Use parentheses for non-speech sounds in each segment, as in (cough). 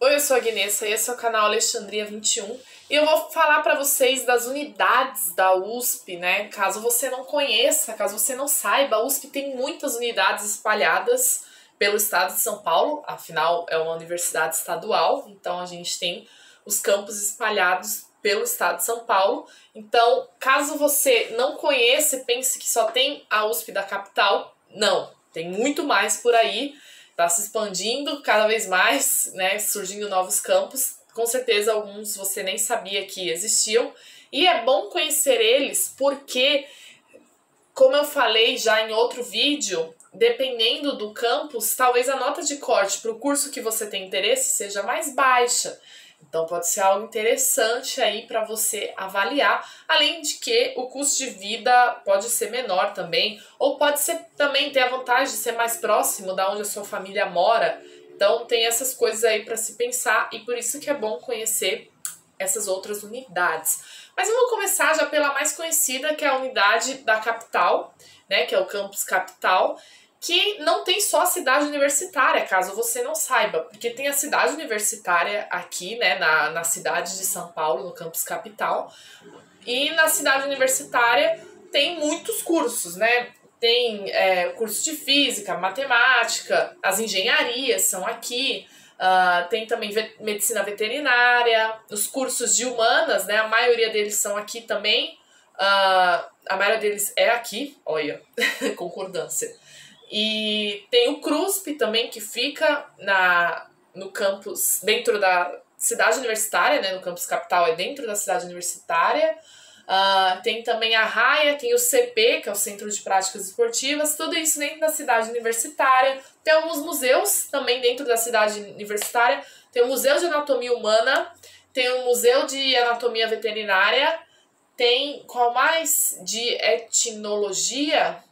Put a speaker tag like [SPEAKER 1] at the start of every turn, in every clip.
[SPEAKER 1] Oi, eu sou a Guinessa e esse é o canal Alexandria 21 e eu vou falar para vocês das unidades da USP, né? Caso você não conheça, caso você não saiba, a USP tem muitas unidades espalhadas pelo estado de São Paulo, afinal é uma universidade estadual, então a gente tem os campos espalhados pelo estado de São Paulo. Então, caso você não conheça e pense que só tem a USP da capital, não, tem muito mais por aí está se expandindo cada vez mais, né, surgindo novos campos. Com certeza alguns você nem sabia que existiam. E é bom conhecer eles porque, como eu falei já em outro vídeo, dependendo do campus, talvez a nota de corte para o curso que você tem interesse seja mais baixa. Então pode ser algo interessante aí para você avaliar, além de que o custo de vida pode ser menor também, ou pode ser também ter a vantagem de ser mais próximo da onde a sua família mora. Então tem essas coisas aí para se pensar e por isso que é bom conhecer essas outras unidades. Mas vamos começar já pela mais conhecida, que é a unidade da capital, né, que é o campus capital, que não tem só a cidade universitária, caso você não saiba, porque tem a cidade universitária aqui, né, na, na cidade de São Paulo, no campus capital, e na cidade universitária tem muitos cursos, né? Tem é, curso de física, matemática, as engenharias são aqui, uh, tem também medicina veterinária, os cursos de humanas, né? A maioria deles são aqui também. Uh, a maioria deles é aqui, olha, (laughs) concordância. E tem o CRUSP também, que fica na, no campus, dentro da cidade universitária, né? No campus capital é dentro da cidade universitária. Uh, tem também a RAIA, tem o CP, que é o Centro de Práticas Esportivas, tudo isso dentro da cidade universitária. Tem alguns museus também dentro da cidade universitária. Tem o Museu de Anatomia Humana, tem o Museu de Anatomia Veterinária, tem qual mais? De etnologia,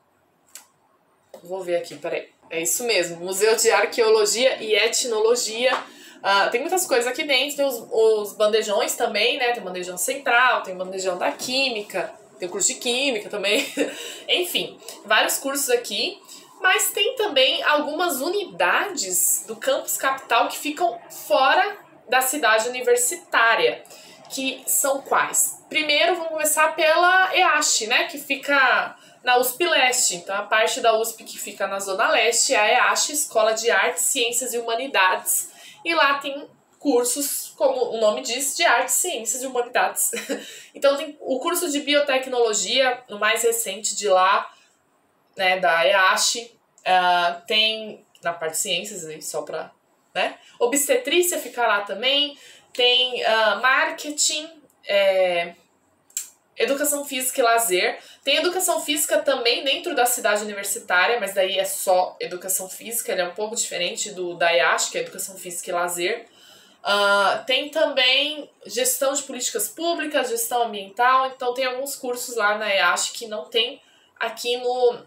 [SPEAKER 1] Vou ver aqui, peraí. É isso mesmo, Museu de Arqueologia e Etnologia. Uh, tem muitas coisas aqui dentro, tem os, os bandejões também, né? Tem o bandejão central, tem o bandejão da química, tem o curso de química também. (laughs) Enfim, vários cursos aqui. Mas tem também algumas unidades do campus capital que ficam fora da cidade universitária. Que são quais? Primeiro, vamos começar pela EASH, né? Que fica na USP Leste. Então, a parte da USP que fica na Zona Leste é a EASH, Escola de Artes, Ciências e Humanidades. E lá tem cursos, como o nome diz, de artes, ciências e humanidades. (laughs) então tem o curso de biotecnologia, no mais recente de lá, né, da EASH, uh, tem na parte de ciências, só para, né, obstetrícia fica lá também, tem uh, marketing, é, Educação física e lazer. Tem educação física também dentro da cidade universitária, mas daí é só educação física, ele é um pouco diferente do da IASH, que é educação física e lazer. Uh, tem também gestão de políticas públicas, gestão ambiental, então tem alguns cursos lá na EASH que não tem aqui no,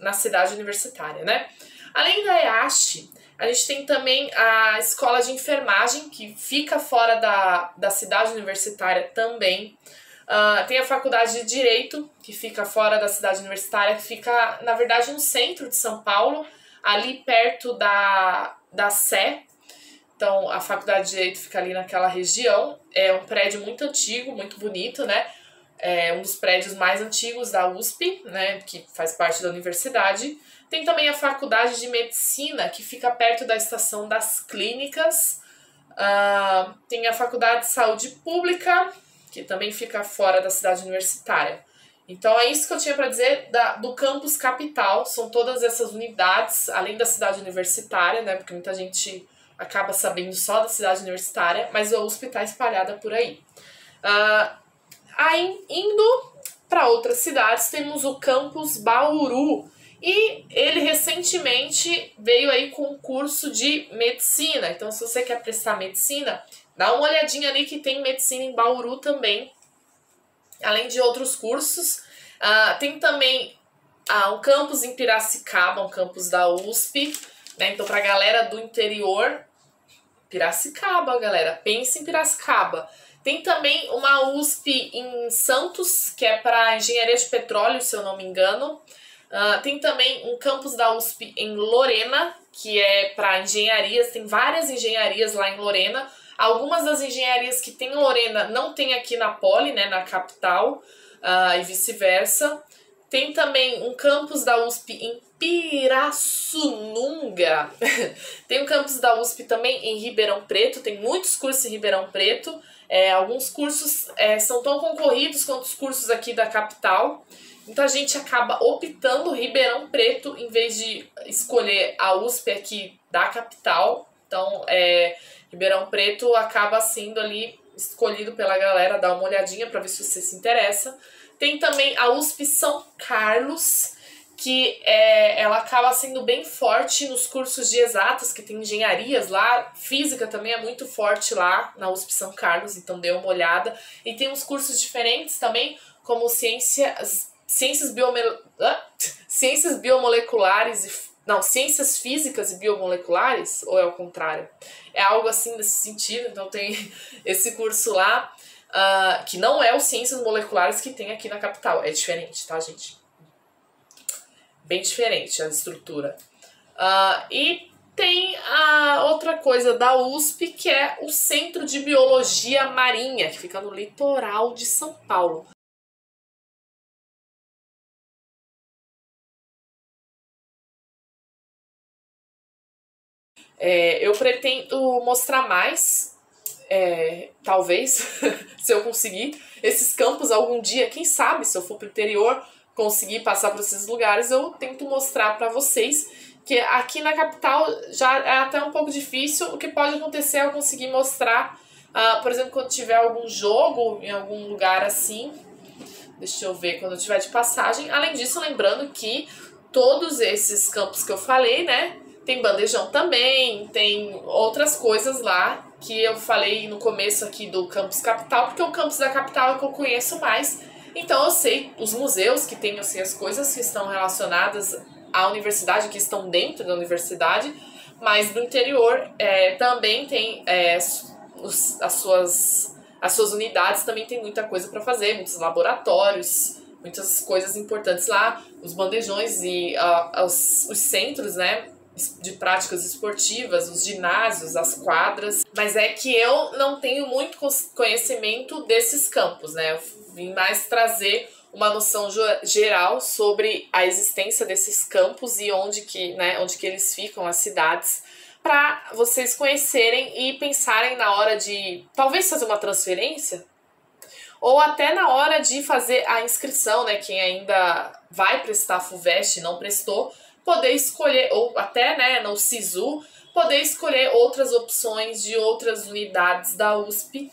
[SPEAKER 1] na cidade universitária, né? Além da EASH, a gente tem também a escola de enfermagem, que fica fora da, da cidade universitária também. Uh, tem a faculdade de Direito, que fica fora da cidade universitária, que fica, na verdade, no centro de São Paulo, ali perto da, da Sé. Então, a faculdade de Direito fica ali naquela região. É um prédio muito antigo, muito bonito, né? É um dos prédios mais antigos da USP, né? Que faz parte da universidade. Tem também a faculdade de Medicina, que fica perto da estação das clínicas. Uh, tem a faculdade de Saúde Pública, que também fica fora da cidade universitária. Então é isso que eu tinha para dizer da, do campus capital, são todas essas unidades, além da cidade universitária, né? Porque muita gente acaba sabendo só da cidade universitária, mas a USP está espalhada por aí. Uh, aí indo para outras cidades, temos o campus Bauru. E ele recentemente veio aí com um curso de medicina. Então, se você quer prestar medicina, Dá uma olhadinha ali que tem medicina em Bauru também, além de outros cursos. Uh, tem também uh, um campus em Piracicaba, um campus da USP. Né? Então, para a galera do interior, Piracicaba, galera, pense em Piracicaba. Tem também uma USP em Santos, que é para engenharia de petróleo, se eu não me engano. Uh, tem também um campus da USP em Lorena, que é para engenharias, tem várias engenharias lá em Lorena. Algumas das engenharias que tem em Lorena não tem aqui na Poli, né, na capital, uh, e vice-versa. Tem também um campus da USP em Pirassununga. (laughs) tem um campus da USP também em Ribeirão Preto, tem muitos cursos em Ribeirão Preto. É, alguns cursos é, são tão concorridos quanto os cursos aqui da capital. Muita gente acaba optando Ribeirão Preto em vez de escolher a USP aqui da capital. Então, é, Ribeirão Preto acaba sendo ali escolhido pela galera, dá uma olhadinha para ver se você se interessa. Tem também a USP São Carlos, que é, ela acaba sendo bem forte nos cursos de exatas, que tem engenharias lá, física também é muito forte lá na USP São Carlos, então dê uma olhada. E tem uns cursos diferentes também, como ciências ciências, biome... (laughs) ciências biomoleculares e. Não, ciências físicas e biomoleculares, ou é o contrário? É algo assim nesse sentido, então tem (laughs) esse curso lá, uh, que não é o Ciências Moleculares que tem aqui na capital, é diferente, tá, gente? Bem diferente a estrutura. Uh, e tem a outra coisa da USP, que é o Centro de Biologia Marinha, que fica no litoral de São Paulo. É, eu pretendo mostrar mais, é, talvez, (laughs) se eu conseguir, esses campos algum dia, quem sabe, se eu for pro interior, conseguir passar por esses lugares, eu tento mostrar para vocês que aqui na capital já é até um pouco difícil. O que pode acontecer é eu conseguir mostrar, uh, por exemplo, quando tiver algum jogo em algum lugar assim. Deixa eu ver, quando eu tiver de passagem. Além disso, lembrando que todos esses campos que eu falei, né? Tem bandejão também, tem outras coisas lá que eu falei no começo aqui do campus capital, porque o campus da capital é o que eu conheço mais. Então eu sei os museus que tem assim, as coisas que estão relacionadas à universidade, que estão dentro da universidade, mas no interior é, também tem é, os, as, suas, as suas unidades, também tem muita coisa para fazer, muitos laboratórios, muitas coisas importantes lá, os bandejões e uh, os, os centros, né? De práticas esportivas, os ginásios, as quadras, mas é que eu não tenho muito conhecimento desses campos, né? Eu vim mais trazer uma noção geral sobre a existência desses campos e onde que, né, onde que eles ficam, as cidades, para vocês conhecerem e pensarem na hora de talvez fazer uma transferência ou até na hora de fazer a inscrição, né, quem ainda vai prestar a FUVEST não prestou, poder escolher, ou até né, no SISU, poder escolher outras opções de outras unidades da USP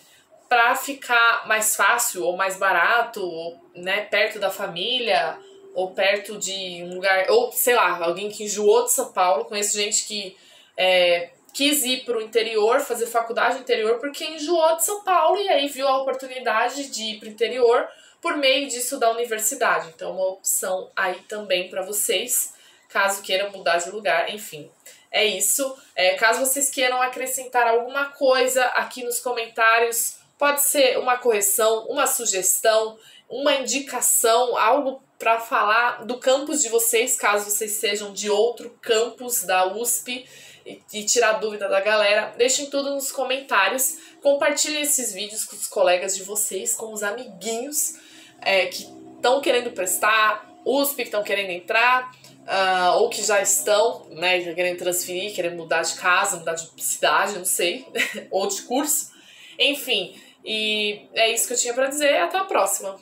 [SPEAKER 1] para ficar mais fácil ou mais barato, ou, né, perto da família, ou perto de um lugar, ou sei lá, alguém que enjoou de São Paulo. Conheço gente que é, quis ir para o interior, fazer faculdade no interior, porque enjoou de São Paulo e aí viu a oportunidade de ir para o interior por meio disso da universidade. Então, uma opção aí também para vocês caso queiram mudar de lugar, enfim. É isso. É, caso vocês queiram acrescentar alguma coisa aqui nos comentários, pode ser uma correção, uma sugestão, uma indicação, algo para falar do campus de vocês, caso vocês sejam de outro campus da USP e, e tirar dúvida da galera, deixem tudo nos comentários. Compartilhem esses vídeos com os colegas de vocês, com os amiguinhos é, que estão querendo prestar, USP que estão querendo entrar uh, ou que já estão, né, querendo transferir, querendo mudar de casa, mudar de cidade, não sei, (laughs) ou de curso. Enfim, e é isso que eu tinha para dizer. Até a próxima.